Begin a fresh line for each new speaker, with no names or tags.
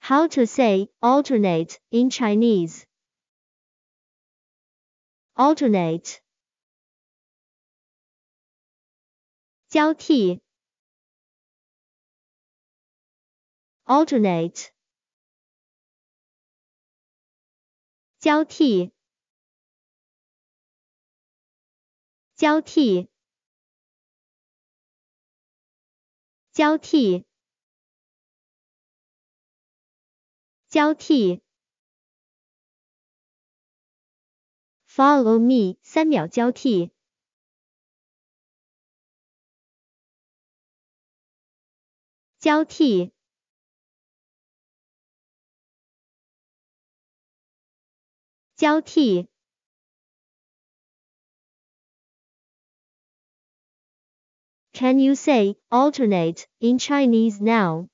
How to say alternate in Chinese? Alternate. 交替。Alternate. 交替。交替。交替。 交替，Follow me，三秒交替，交替，交替。Can you say alternate in Chinese now?